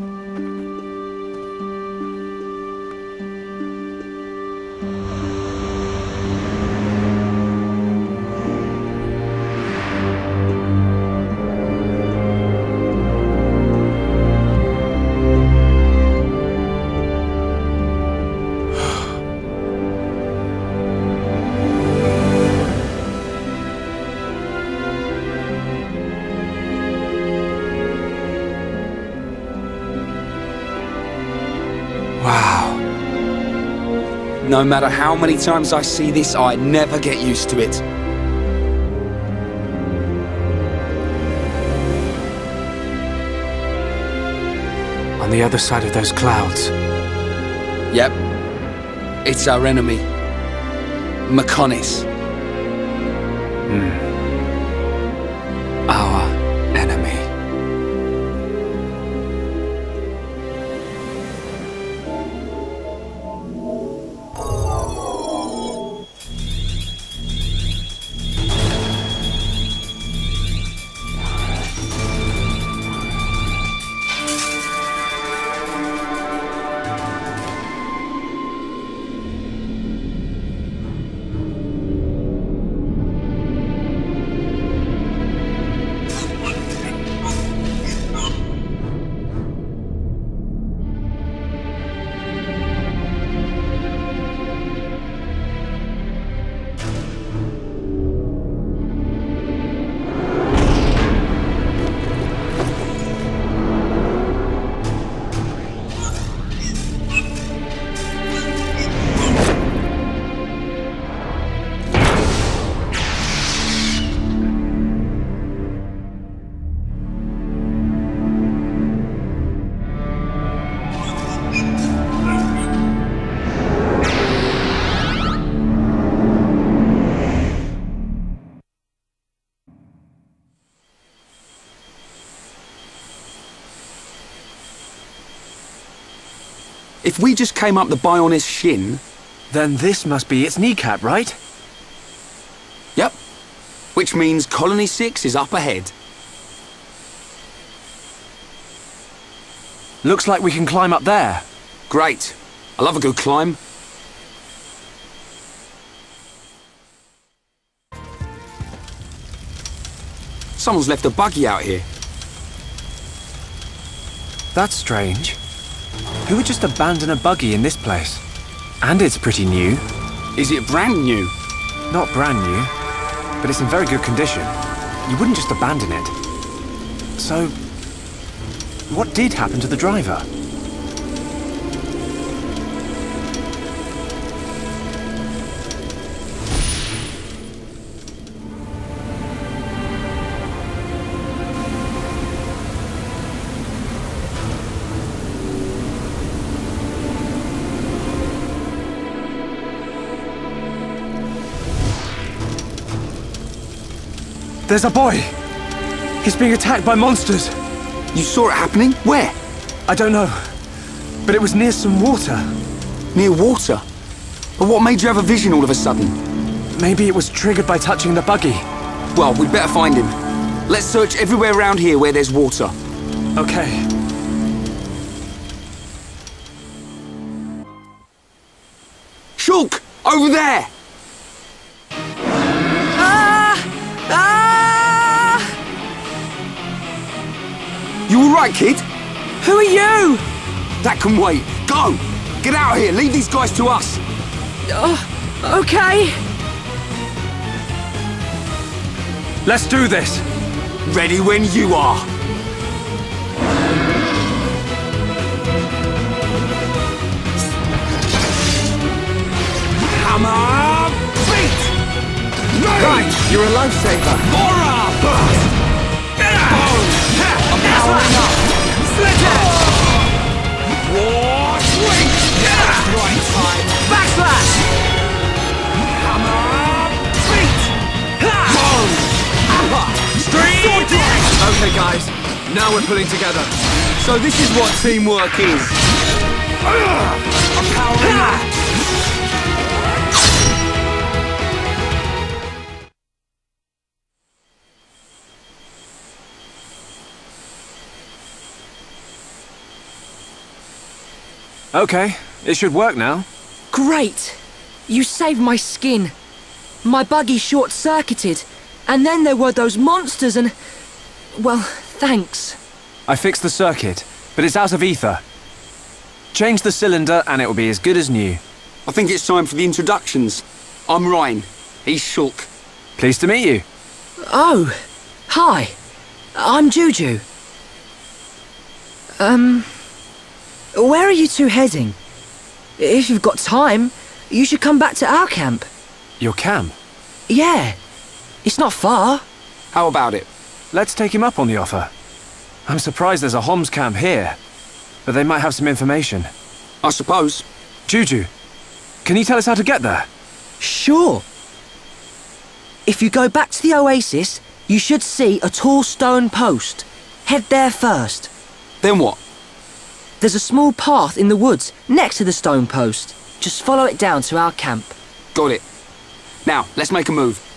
Wow. No matter how many times I see this, I never get used to it. On the other side of those clouds. Yep. It's our enemy. Mechonis. Our hmm. If we just came up the Bionis shin, Then this must be its kneecap, right? yep. Which means Colony 6 is up ahead. Looks like we can climb up there. Great. I love a good climb. Someone's left a buggy out here. That's strange. Who would just abandon a buggy in this place? And it's pretty new. Is it brand new? Not brand new, but it's in very good condition. You wouldn't just abandon it. So, what did happen to the driver? There's a boy! He's being attacked by monsters! You saw it happening? Where? I don't know, but it was near some water. Near water. But what made you have a vision all of a sudden? Maybe it was triggered by touching the buggy. Well, we'd better find him. Let's search everywhere around here where there's water. Okay. Shulk! Over there! You alright, kid? Who are you? That can wait. Go! Get out of here! Leave these guys to us! Uh, okay. Let's do this! Ready when you are! Hammer! Beat! Right, you're a lifesaver. Aura! Okay, guys. Now we're pulling together. So this is what teamwork is. Okay, it should work now. Great! You saved my skin. My buggy short circuited, and then there were those monsters and. Well, thanks. I fixed the circuit, but it's out of ether. Change the cylinder and it will be as good as new. I think it's time for the introductions. I'm Reyn. He's Shulk. Pleased to meet you. Oh, hi. I'm Juju. Um. Where are you two heading? If you've got time, you should come back to our camp. Your camp? Yeah, it's not far. How about it? Let's take him up on the offer. I'm surprised there's a Homs camp here, but they might have some information. I suppose. Juju, can you tell us how to get there? Sure. If you go back to the oasis, you should see a tall stone post. Head there first. Then what? There's a small path in the woods next to the stone post. Just follow it down to our camp. Got it. Now, let's make a move.